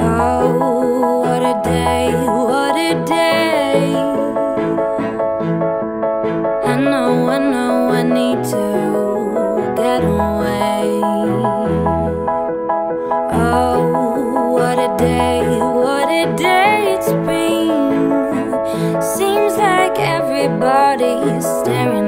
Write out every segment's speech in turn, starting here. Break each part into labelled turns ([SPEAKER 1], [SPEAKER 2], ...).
[SPEAKER 1] Oh, what a day, what a day. I know, I know, I need to get away. Oh, what a day, what a day it's been. Seems like staring.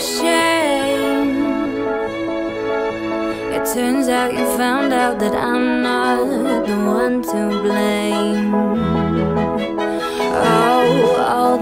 [SPEAKER 1] shame. It turns out you found out that I'm not the one to blame. Oh, all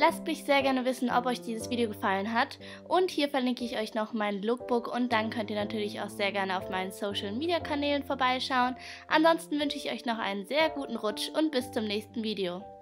[SPEAKER 2] Lasst mich sehr gerne wissen, ob euch dieses Video gefallen hat. Und hier verlinke ich euch noch mein Lookbook und dann könnt ihr natürlich auch sehr gerne auf meinen Social Media Kanälen vorbeischauen. Ansonsten wünsche ich euch noch einen sehr guten Rutsch und bis zum nächsten Video.